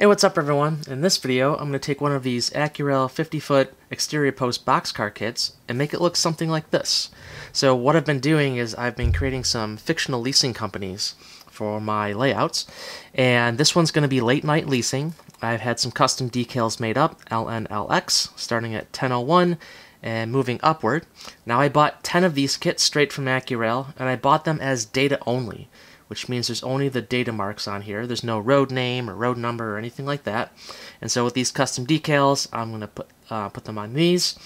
Hey, what's up everyone? In this video, I'm going to take one of these Accurail 50-foot exterior post boxcar kits and make it look something like this. So what I've been doing is I've been creating some fictional leasing companies for my layouts, and this one's going to be late night leasing. I've had some custom decals made up, LNLX, starting at 1001 and moving upward. Now I bought 10 of these kits straight from Accurail, and I bought them as data only which means there's only the data marks on here. There's no road name or road number or anything like that. And so with these custom decals, I'm going to put, uh, put them on these,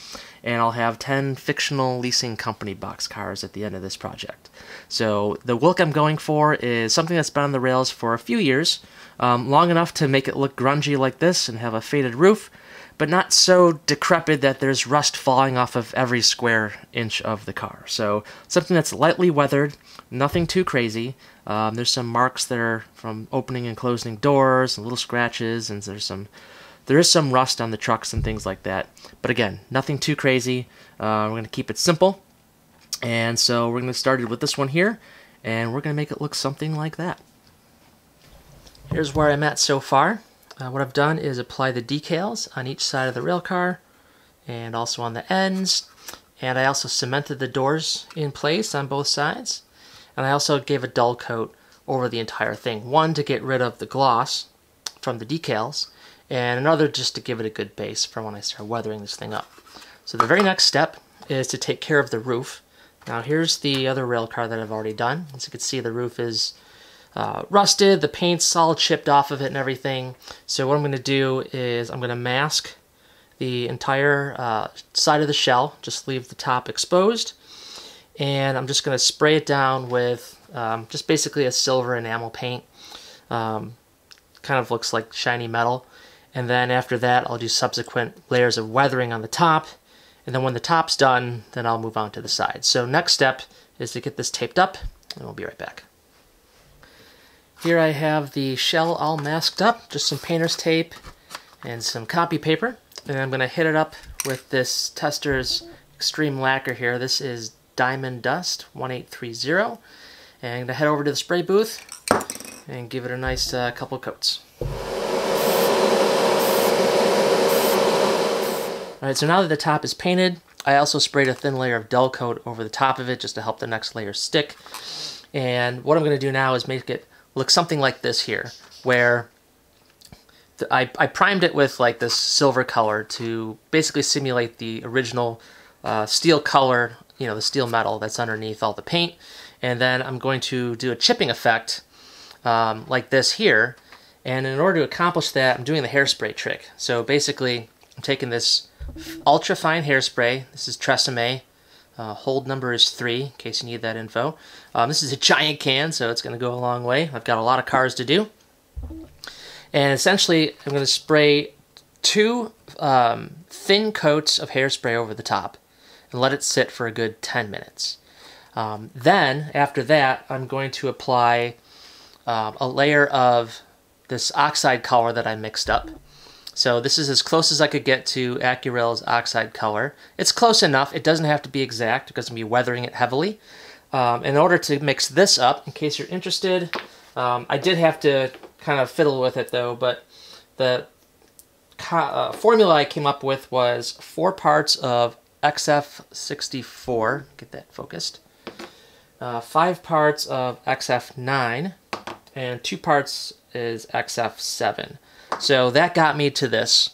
and I'll have 10 fictional leasing company box cars at the end of this project. So the look I'm going for is something that's been on the rails for a few years, um, long enough to make it look grungy like this and have a faded roof, but not so decrepit that there's rust falling off of every square inch of the car. So something that's lightly weathered, nothing too crazy. Um, there's some marks that are from opening and closing doors, and little scratches, and there's some there is some rust on the trucks and things like that. But again, nothing too crazy. Uh, we're going to keep it simple. And so we're going to start with this one here, and we're going to make it look something like that. Here's where I'm at so far. Uh, what I've done is apply the decals on each side of the rail car and also on the ends. And I also cemented the doors in place on both sides. And I also gave a dull coat over the entire thing. One to get rid of the gloss from the decals, and another just to give it a good base for when I start weathering this thing up. So the very next step is to take care of the roof. Now here's the other rail car that I've already done. As you can see, the roof is uh, rusted, the paint's all chipped off of it and everything. So what I'm going to do is I'm going to mask the entire uh, side of the shell, just leave the top exposed, and I'm just going to spray it down with um, just basically a silver enamel paint. Um, kind of looks like shiny metal. And then after that, I'll do subsequent layers of weathering on the top. And then when the top's done, then I'll move on to the sides. So next step is to get this taped up, and we'll be right back. Here I have the shell all masked up, just some painter's tape and some copy paper. And I'm going to hit it up with this Testors Extreme Lacquer here. This is Diamond Dust 1830. And I'm going to head over to the spray booth and give it a nice uh, couple coats. Alright, so now that the top is painted, I also sprayed a thin layer of dull coat over the top of it just to help the next layer stick. And what I'm going to do now is make it look something like this here, where I, I primed it with like this silver color to basically simulate the original uh, steel color you know, the steel metal that's underneath all the paint. And then I'm going to do a chipping effect um, like this here. And in order to accomplish that, I'm doing the hairspray trick. So basically, I'm taking this ultra fine hairspray. This is Tresemme. Uh, hold number is three, in case you need that info. Um, this is a giant can, so it's going to go a long way. I've got a lot of cars to do. And essentially, I'm going to spray two um, thin coats of hairspray over the top and let it sit for a good 10 minutes. Um, then, after that, I'm going to apply um, a layer of this oxide color that I mixed up. So this is as close as I could get to Accurail's oxide color. It's close enough. It doesn't have to be exact because I'm going to be weathering it heavily. Um, in order to mix this up, in case you're interested, um, I did have to kind of fiddle with it though, but the uh, formula I came up with was four parts of XF64, get that focused, uh, five parts of XF9, and two parts is XF7. So that got me to this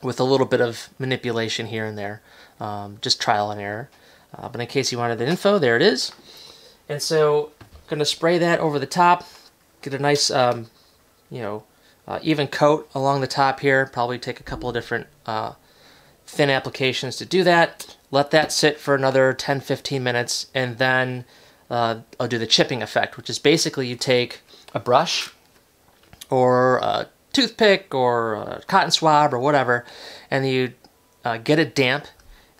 with a little bit of manipulation here and there, um, just trial and error. Uh, but in case you wanted the info, there it is. And so I'm going to spray that over the top, get a nice, um, you know, uh, even coat along the top here. Probably take a couple of different uh, thin applications to do that. Let that sit for another 10-15 minutes and then uh, I'll do the chipping effect, which is basically you take a brush or a toothpick or a cotton swab or whatever and you uh, get it damp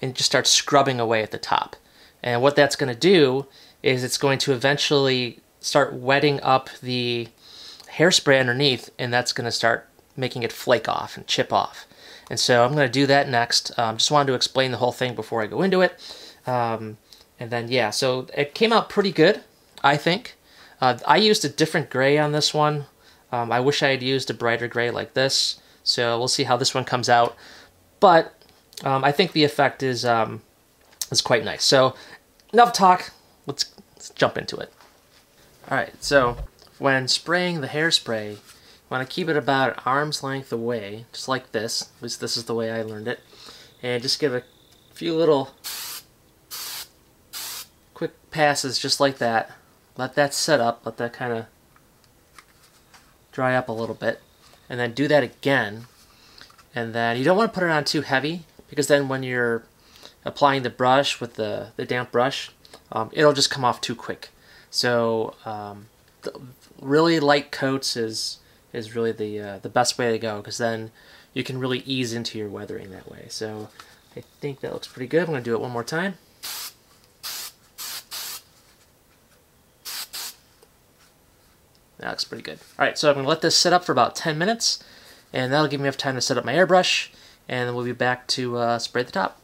and just start scrubbing away at the top. And what that's going to do is it's going to eventually start wetting up the hairspray underneath and that's going to start making it flake off and chip off. And so I'm going to do that next. Um, just wanted to explain the whole thing before I go into it. Um, and then, yeah, so it came out pretty good, I think. Uh, I used a different gray on this one. Um, I wish I had used a brighter gray like this, so we'll see how this one comes out. But um, I think the effect is um, is quite nice. So enough talk, let's, let's jump into it. Alright, so when spraying the hairspray, you want to keep it about arm's length away, just like this. At least this is the way I learned it. And just give a few little quick passes just like that. Let that set up, let that kind of dry up a little bit. And then do that again. And then you don't want to put it on too heavy because then when you're applying the brush with the, the damp brush, um, it'll just come off too quick. So um, really light coats is is really the uh, the best way to go because then you can really ease into your weathering that way. So I think that looks pretty good. I'm going to do it one more time. That looks pretty good. Alright, so I'm to let this sit up for about 10 minutes, and that'll give me enough time to set up my airbrush, and we'll be back to uh, spray the top.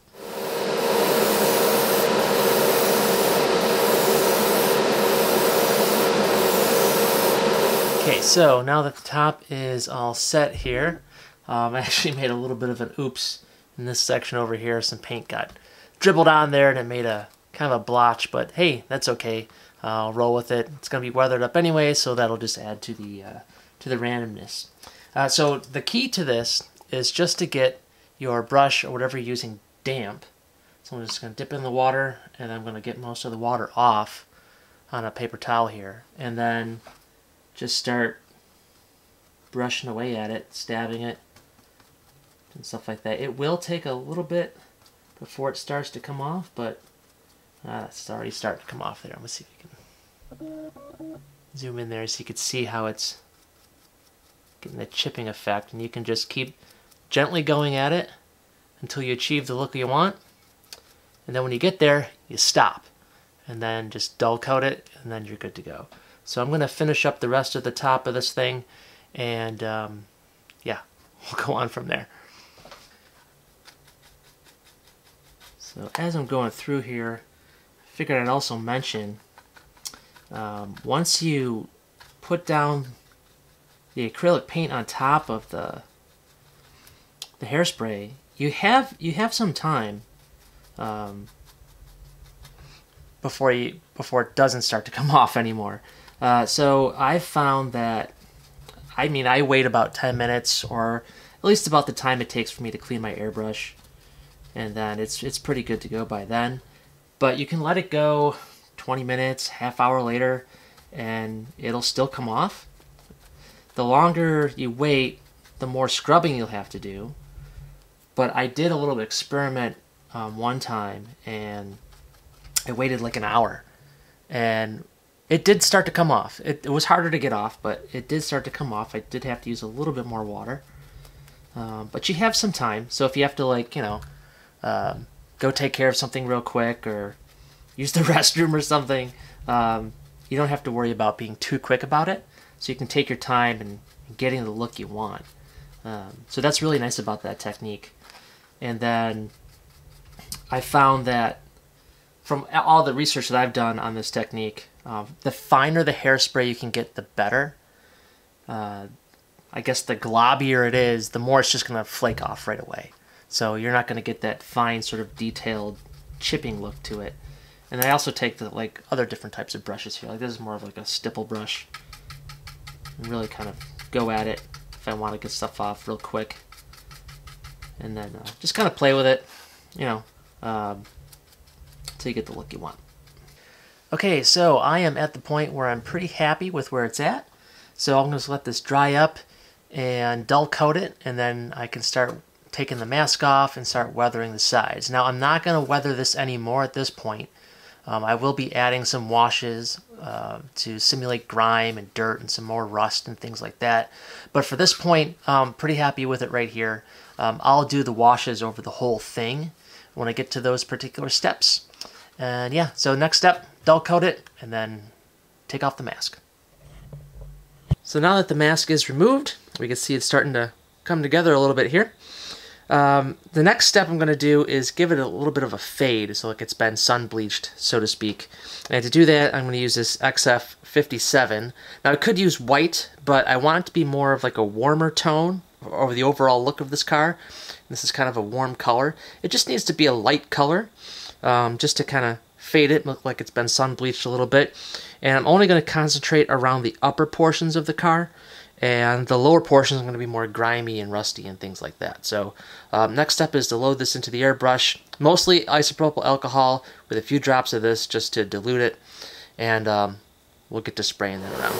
Okay, so now that the top is all set here, um, I actually made a little bit of an oops in this section over here. Some paint got dribbled on there and it made a kind of a blotch, but hey, that's okay. I'll roll with it. It's going to be weathered up anyway, so that'll just add to the, uh, to the randomness. Uh, so the key to this is just to get your brush or whatever you're using damp. So I'm just going to dip in the water and I'm going to get most of the water off on a paper towel here. And then just start brushing away at it, stabbing it, and stuff like that. It will take a little bit before it starts to come off, but uh, it's already starting to come off there. Let's see if can zoom in there so you can see how it's getting the chipping effect. And you can just keep gently going at it until you achieve the look you want. And then when you get there, you stop. And then just dull coat it, and then you're good to go. So I'm going to finish up the rest of the top of this thing, and um, yeah, we'll go on from there. So as I'm going through here, I figured I'd also mention, um, once you put down the acrylic paint on top of the the hairspray, you have you have some time um, before you before it doesn't start to come off anymore. Uh, so I found that, I mean, I wait about 10 minutes or at least about the time it takes for me to clean my airbrush. And then it's, it's pretty good to go by then. But you can let it go 20 minutes, half hour later, and it'll still come off. The longer you wait, the more scrubbing you'll have to do. But I did a little experiment um, one time, and I waited like an hour. And it did start to come off. It, it, was harder to get off, but it did start to come off. I did have to use a little bit more water. Um, but you have some time, so if you have to, like, you know, um, go take care of something real quick or use the restroom or something, um, you don't have to worry about being too quick about it. So you can take your time and, getting the look you want. Um, so that's really nice about that technique. And then I found that from all the research that I've done on this technique, um, the finer the hairspray you can get, the better. Uh, I guess the globbier it is, the more it's just going to flake off right away. So you're not going to get that fine sort of detailed chipping look to it. And I also take the like other different types of brushes here. Like this is more of like a stipple brush. And really kind of go at it if I want to get stuff off real quick. And then uh, just kind of play with it, you know, um, until you get the look you want. Okay, so I am at the point where I'm pretty happy with where it's at. So I'm going to let this dry up and dull coat it, and then I can start taking the mask off and start weathering the sides. Now I'm not going to weather this anymore at this point. Um, I will be adding some washes uh, to simulate grime and dirt and some more rust and things like that. But for this point, I'm pretty happy with it right here. Um, I'll do the washes over the whole thing when I get to those particular steps. And yeah, so next step, dull coat it, and then take off the mask. So now that the mask is removed, we can see it's starting to come together a little bit here. Um, the next step I'm going to do is give it a little bit of a fade, so like it's been sun bleached, so to speak. And to do that, I'm going to use this XF57. Now I could use white, but I want it to be more of like a warmer tone over the overall look of this car. This is kind of a warm color. It just needs to be a light color, um, just to kind of fade it, look like it's been sun bleached a little bit. And I'm only going to concentrate around the upper portions of the car and the lower portion is going to be more grimy and rusty and things like that. So um, next step is to load this into the airbrush, mostly isopropyl alcohol with a few drops of this just to dilute it, and um, we'll get to spraying that around.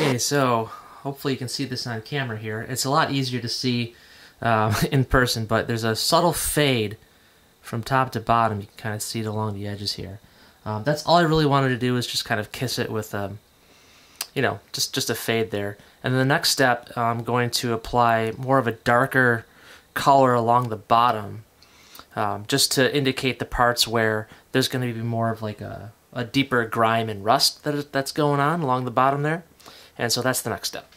Okay, so hopefully you can see this on camera here. It's a lot easier to see um, in person, but there's a subtle fade from top to bottom. You can kind of see it along the edges here. Um, that's all I really wanted to do is just kind of kiss it with, um, you know, just, just a fade there. And then the next step, I'm going to apply more of a darker color along the bottom, um, just to indicate the parts where there's going to be more of like a, a deeper grime and rust that, that's going on along the bottom there. And so that's the next step.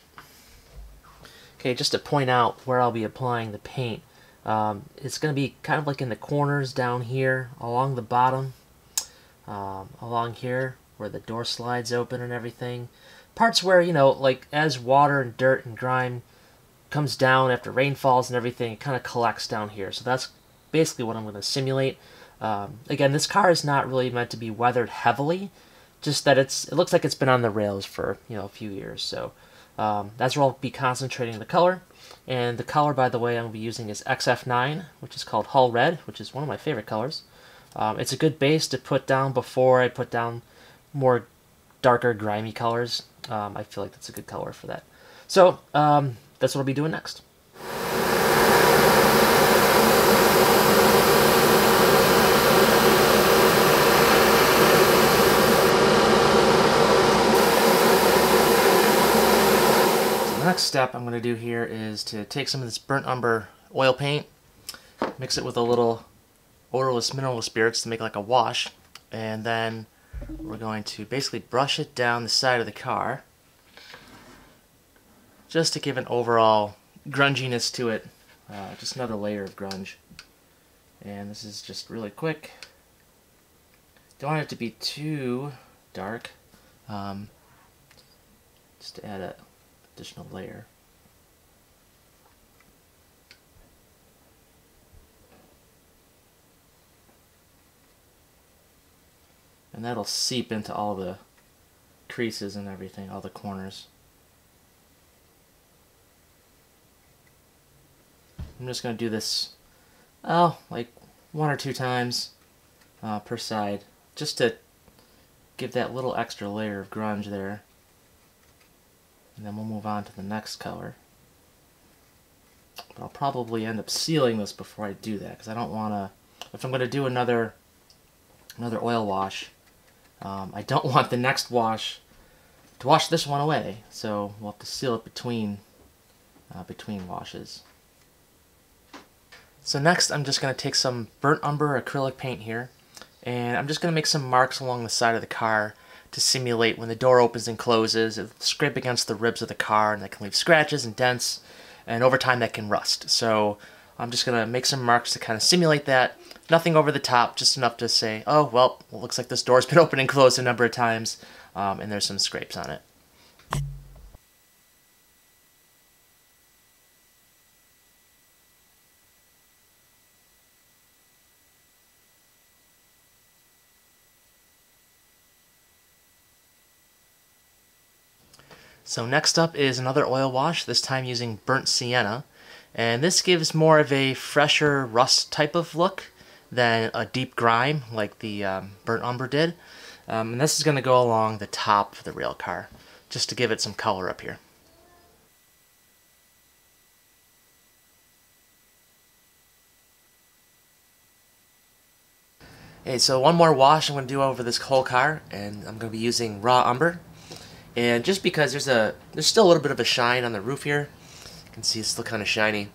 Okay, just to point out where I'll be applying the paint, um, it's going to be kind of like in the corners down here, along the bottom, um, along here where the door slides open and everything. Parts where, you know, like as water and dirt and grime comes down after rain falls and everything, it kind of collects down here. So that's basically what I'm going to simulate. Um, again, this car is not really meant to be weathered heavily, just that it's it looks like it's been on the rails for you know a few years. So um, that's where I'll be concentrating the color. And the color, by the way, I'm going to be using is XF9, which is called Hull Red, which is one of my favorite colors. Um, it's a good base to put down before I put down more darker, grimy colors. Um, I feel like that's a good color for that. So um, that's what I'll be doing next. next step I'm going to do here is to take some of this burnt umber oil paint, mix it with a little odorless mineral spirits to make like a wash, and then we're going to basically brush it down the side of the car just to give an overall grunginess to it, uh, just another layer of grunge. And this is just really quick. Don't want it to be too dark. Um, just to add a additional layer. And that'll seep into all the creases and everything, all the corners. I'm just going to do this, oh, like one or two times uh, per side, just to give that little extra layer of grunge there. And then we'll move on to the next color. But I'll probably end up sealing this before I do that because I don't want to, if I'm going to do another another oil wash, um, I don't want the next wash to wash this one away. So we'll have to seal it between uh, between washes. So next I'm just going to take some burnt umber acrylic paint here and I'm just going to make some marks along the side of the car to simulate when the door opens and closes. It'll scrape against the ribs of the car and that can leave scratches and dents, and over time that can rust. So I'm just to make some marks to kind of simulate that. Nothing over the top, just enough to say, oh, well, it looks like this door's been open and closed a number of times, um, and there's some scrapes on it. So next up is another oil wash, this time using burnt sienna. And this gives more of a fresher rust type of look than a deep grime like the um, burnt umber did. Um, and this is going to go along the top of the rail car, just to give it some color up here. Okay, so one more wash I'm going to do over this whole car, and I'm going to be using raw umber. And just because there's a there's still a little bit of a shine on the roof here, you can see it's still kind of shiny.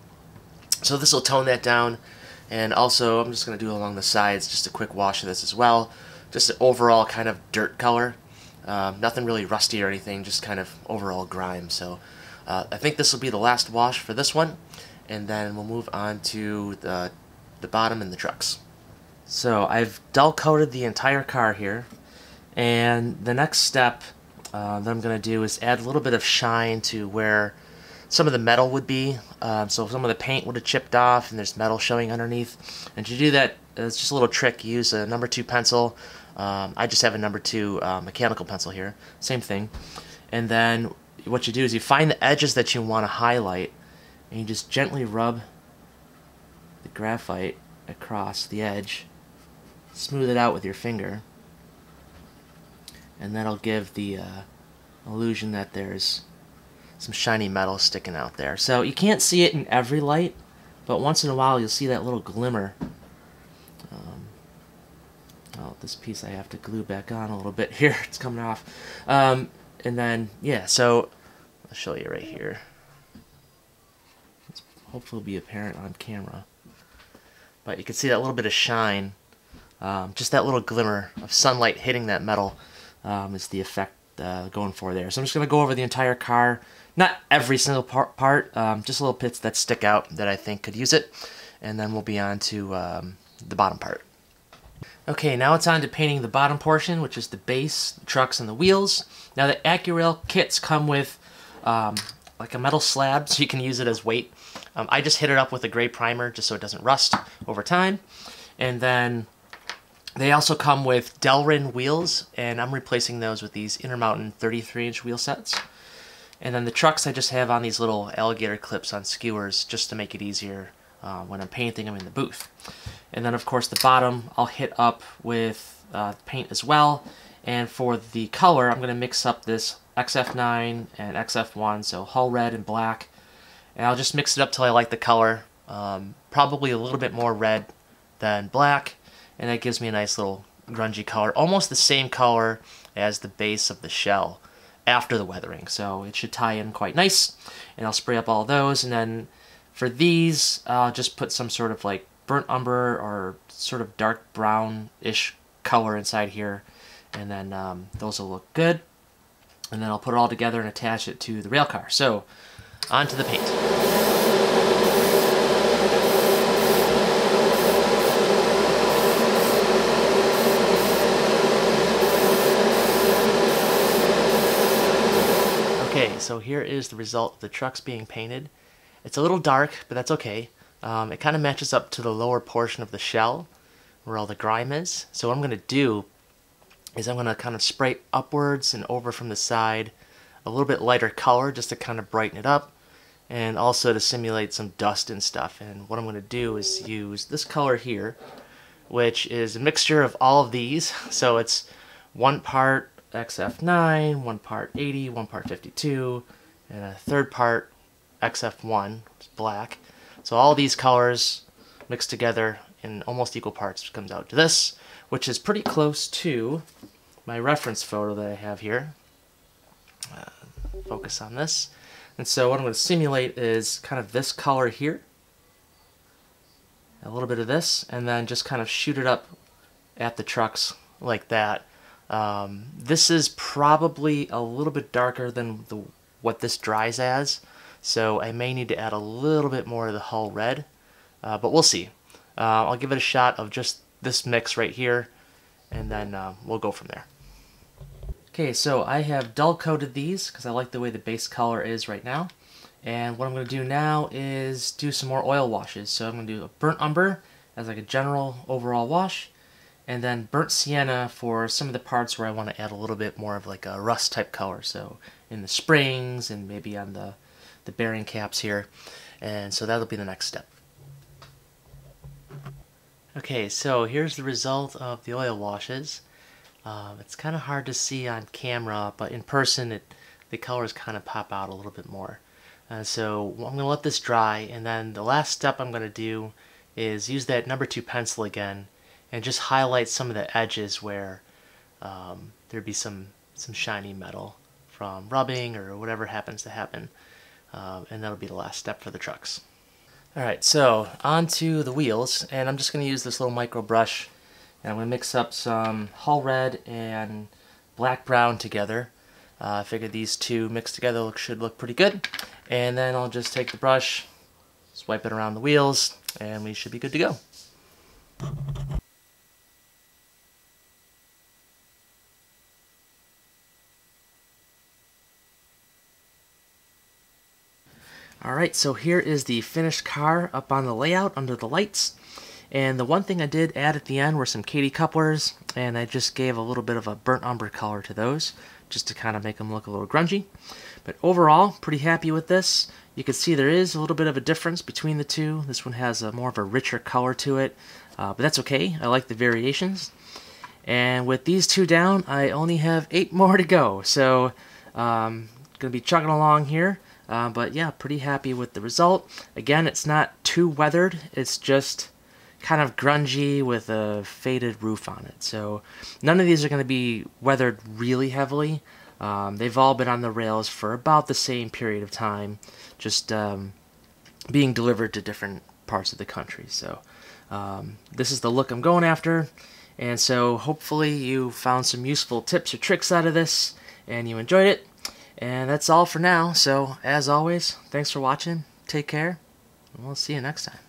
So this will tone that down And also, I'm just going to do along the sides just a quick wash of this as well. Just an overall kind of dirt color. Um, nothing really rusty or anything, just kind of overall grime. So uh, I think this will be the last wash for this one. And then we'll move on to the, the bottom and the trucks. So I've dull coated the entire car here. And the next step uh, that I'm going to do is add a little bit of shine to where some of the metal would be. Um, so some of the paint would have chipped off and there's metal showing underneath. And to do that, it's just a little trick. use a number two pencil. Um, I just have a number two uh, mechanical pencil here. Same thing. And then what you do is you find the edges that you want to highlight and you just gently rub the graphite across the edge. Smooth it out with your finger. And that'll give the uh, illusion that there's some shiny metal sticking out there. So you can't see it in every light, but once in a while you'll see that little glimmer. Um, oh, this piece I have to glue back on a little bit here. It's coming off. Um, and then, yeah, so I'll show you right here. It's hopefully be apparent on camera. But you can see that little bit of shine. Um, just that little glimmer of sunlight hitting that metal um, is the effect uh, going for there. So I'm just going to go over the entire car. Not every single part, part um, just little bits that stick out that I think could use it. And then we'll be on to um, the bottom part. Okay, now it's on to painting the bottom portion, which is the base, the trucks, and the wheels. Now the Accurail kits come with um, like a metal slab, so you can use it as weight. Um, I just hit it up with a gray primer just so it doesn't rust over time. And then they also come with Delrin wheels, and I'm replacing those with these Intermountain 33-inch wheel sets. And then the trucks I just have on these little alligator clips on skewers just to make it easier uh, when I'm painting them in the booth. And then of course the bottom I'll hit up with uh, paint as well. And for the color I'm going to mix up this XF9 and XF1, so hull red and black. And I'll just mix it up till I like the color. Um, probably a little bit more red than black and that gives me a nice little grungy color, almost the same color as the base of the shell after the weathering. So it should tie in quite nice, and I'll spray up all those, and then for these, I'll just put some sort of like burnt umber or sort of dark brown-ish color inside here, and then um, those will look good. And then I'll put it all together and attach it to the rail car. So, onto the paint. Okay, so here is the result of the trucks being painted. It's a little dark, but that's okay. Um, it kind of matches up to the lower portion of the shell, where all the grime is. So what I'm going to do is I'm going to kind of spray upwards and over from the side a little bit lighter color just to kind of brighten it up and also to simulate some dust and stuff. And what I'm going to do is use this color here, which is a mixture of all of these. So it's one part XF9, one part 80, one part 52, and a third part XF1, black. So all these colors mixed together in almost equal parts comes out to this, which is pretty close to my reference photo that I have here. Uh, focus on this. And so what I'm going to simulate is kind of this color here, a little bit of this, and then just kind of shoot it up at the trucks like that. Um, this is probably a little bit darker than the, what this dries as, so I may need to add a little bit more of the hull red, uh, but we'll see. Uh, I'll give it a shot of just this mix right here, and then uh, we'll go from there. Okay, so I have dull coated these because I like the way the base color is right now. And what I'm going to do now is do some more oil washes. So I'm going to do a burnt umber as like a general overall wash and then burnt sienna for some of the parts where I want to add a little bit more of like a rust type color. So in the springs and maybe on the the bearing caps here. And so that'll be the next step. Okay so here's the result of the oil washes. Um, it's kind of hard to see on camera but in person it the colors kind of pop out a little bit more. Uh, so I'm going to let this dry and then the last step I'm going to do is use that number two pencil again and just highlight some of the edges where um, there'd be some some shiny metal from rubbing or whatever happens to happen. Uh, and that'll be the last step for the trucks. Alright, so onto the wheels, and I'm just going to use this little micro brush, and I'm to mix up some Hull Red and Black Brown together. Uh, I figured these two mixed together look, should look pretty good. And then I'll just take the brush, swipe it around the wheels, and we should be good to go. Alright, so here is the finished car up on the layout under the lights. And the one thing I did add at the end were some Kadee couplers, and I just gave a little bit of a burnt umber color to those, just to kind of make them look a little grungy. But overall, pretty happy with this. You can see there is a little bit of a difference between the two. This one has a more of a richer color to it, uh, but that's okay. I like the variations. And with these two down, I only have eight more to go. So, um, gonna be chugging along here. Uh, but yeah, pretty happy with the result. Again, it's not too weathered. It's just kind of grungy with a faded roof on it. So none of these are going to be weathered really heavily. Um, they've all been on the rails for about the same period of time, just um, being delivered to different parts of the country. So um, this is the look I'm going after. And so hopefully you found some useful tips or tricks out of this and you enjoyed it. And that's all for now. So, as always, thanks for watching. Take care. And we'll see you next time.